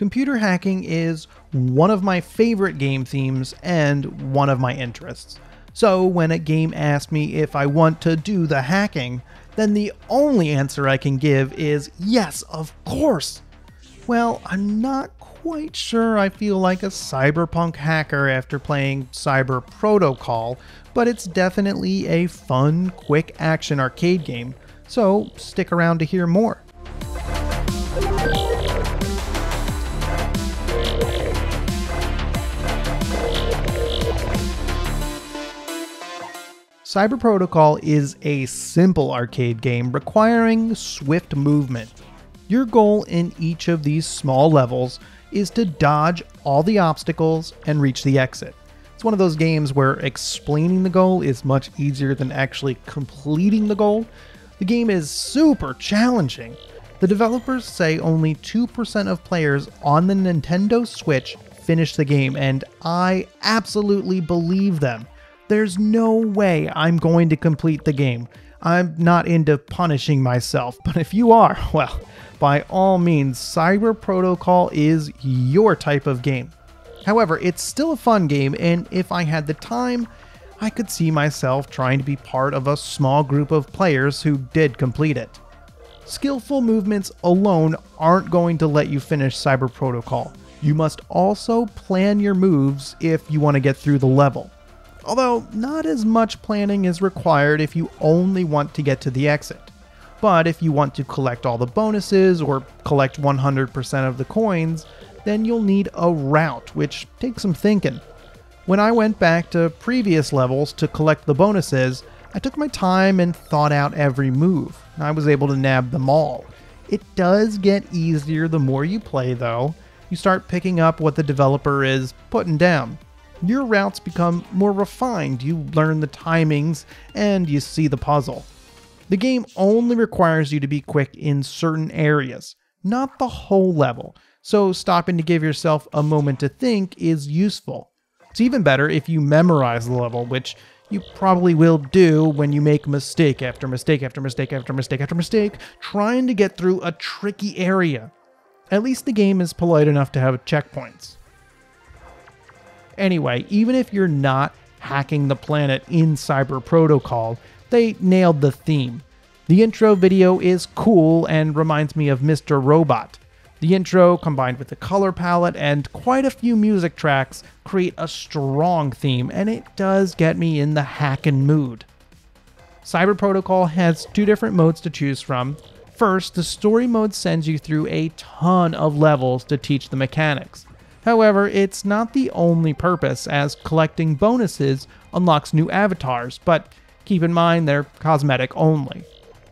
Computer hacking is one of my favorite game themes and one of my interests. So when a game asks me if I want to do the hacking, then the only answer I can give is yes, of course. Well, I'm not quite sure I feel like a cyberpunk hacker after playing Cyber Protocol, but it's definitely a fun, quick action arcade game, so stick around to hear more. Cyber Protocol is a simple arcade game requiring swift movement. Your goal in each of these small levels is to dodge all the obstacles and reach the exit. It's one of those games where explaining the goal is much easier than actually completing the goal. The game is super challenging. The developers say only 2% of players on the Nintendo Switch finish the game, and I absolutely believe them. There's no way I'm going to complete the game. I'm not into punishing myself, but if you are, well, by all means, Cyber Protocol is your type of game. However, it's still a fun game, and if I had the time, I could see myself trying to be part of a small group of players who did complete it. Skillful movements alone aren't going to let you finish Cyber Protocol. You must also plan your moves if you want to get through the level. Although, not as much planning is required if you only want to get to the exit. But if you want to collect all the bonuses or collect 100% of the coins, then you'll need a route, which takes some thinking. When I went back to previous levels to collect the bonuses, I took my time and thought out every move. I was able to nab them all. It does get easier the more you play, though. You start picking up what the developer is putting down. Your routes become more refined, you learn the timings, and you see the puzzle. The game only requires you to be quick in certain areas, not the whole level, so stopping to give yourself a moment to think is useful. It's even better if you memorize the level, which you probably will do when you make mistake after mistake after mistake after mistake after mistake, trying to get through a tricky area. At least the game is polite enough to have checkpoints. Anyway, even if you're not hacking the planet in Cyber Protocol, they nailed the theme. The intro video is cool and reminds me of Mr. Robot. The intro, combined with the color palette and quite a few music tracks, create a strong theme, and it does get me in the hackin' mood. Cyber Protocol has two different modes to choose from. First, the story mode sends you through a ton of levels to teach the mechanics. However, it's not the only purpose, as collecting bonuses unlocks new avatars, but keep in mind they're cosmetic only.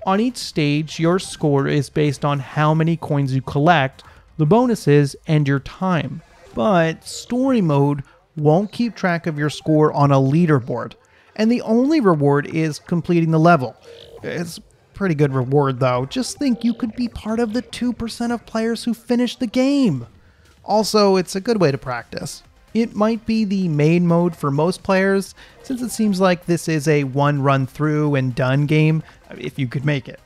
On each stage, your score is based on how many coins you collect, the bonuses, and your time. But story mode won't keep track of your score on a leaderboard, and the only reward is completing the level. It's pretty good reward though. Just think you could be part of the 2% of players who finish the game. Also, it's a good way to practice. It might be the main mode for most players, since it seems like this is a one run through and done game, if you could make it.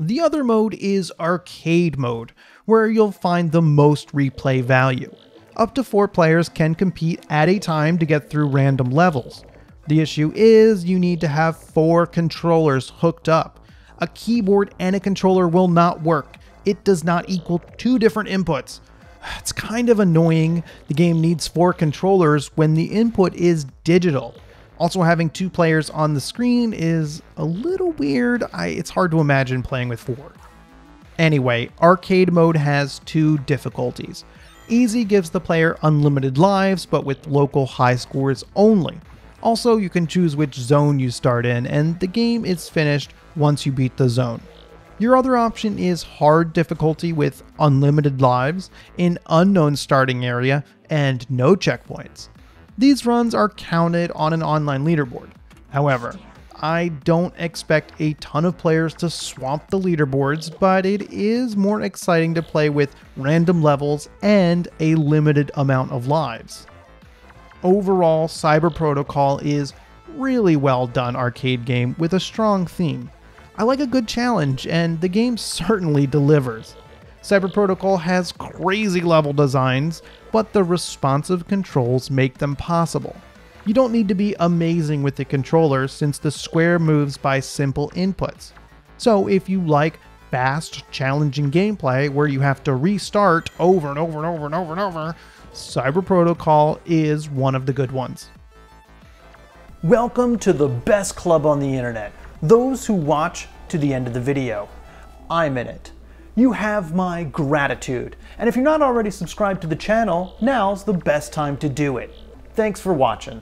The other mode is arcade mode, where you'll find the most replay value. Up to four players can compete at a time to get through random levels. The issue is you need to have four controllers hooked up. A keyboard and a controller will not work. It does not equal two different inputs. It's kind of annoying. The game needs four controllers when the input is digital. Also, having two players on the screen is a little weird. I, it's hard to imagine playing with four. Anyway, arcade mode has two difficulties. Easy gives the player unlimited lives, but with local high scores only. Also, you can choose which zone you start in, and the game is finished once you beat the zone. Your other option is hard difficulty with unlimited lives, an unknown starting area, and no checkpoints. These runs are counted on an online leaderboard. However, I don't expect a ton of players to swamp the leaderboards, but it is more exciting to play with random levels and a limited amount of lives. Overall, Cyber Protocol is really well done arcade game with a strong theme. I like a good challenge, and the game certainly delivers. Cyber Protocol has crazy level designs, but the responsive controls make them possible. You don't need to be amazing with the controller since the square moves by simple inputs. So if you like fast, challenging gameplay where you have to restart over and over and over and over and over, Cyber Protocol is one of the good ones. Welcome to the best club on the internet, those who watch to the end of the video. I'm in it. You have my gratitude, and if you're not already subscribed to the channel, now's the best time to do it. Thanks for watching.